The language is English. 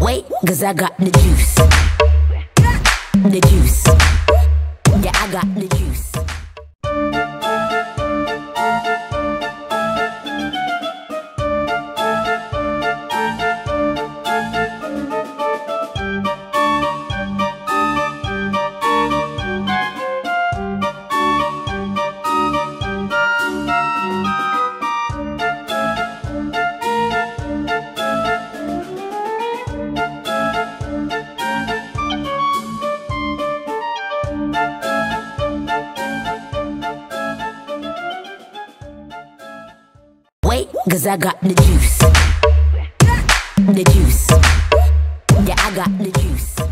Wait, cause I got the juice. The juice. Yeah, I got the juice. Wait, cause I got the juice. The juice. Yeah, I got the juice.